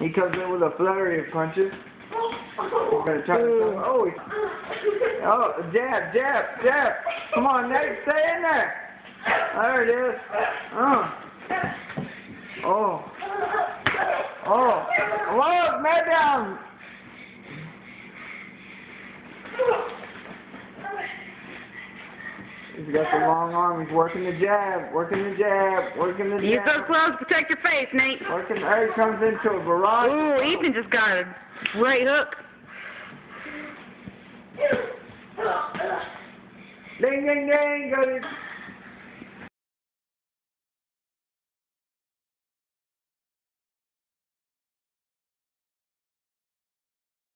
He comes in with a flurry of punches. He's gonna try to oh, oh, jab, jab, jab. Come on, Nate, stay in there. There it is. Uh. Oh. Oh. Whoa, man down. He's got the long arm. He's working the jab, working the jab, working the You so jab. close. Protect your face, Nate. Working. There he comes into a barrage. Ooh, Ethan just got a right hook. Ding, ding, ding. Go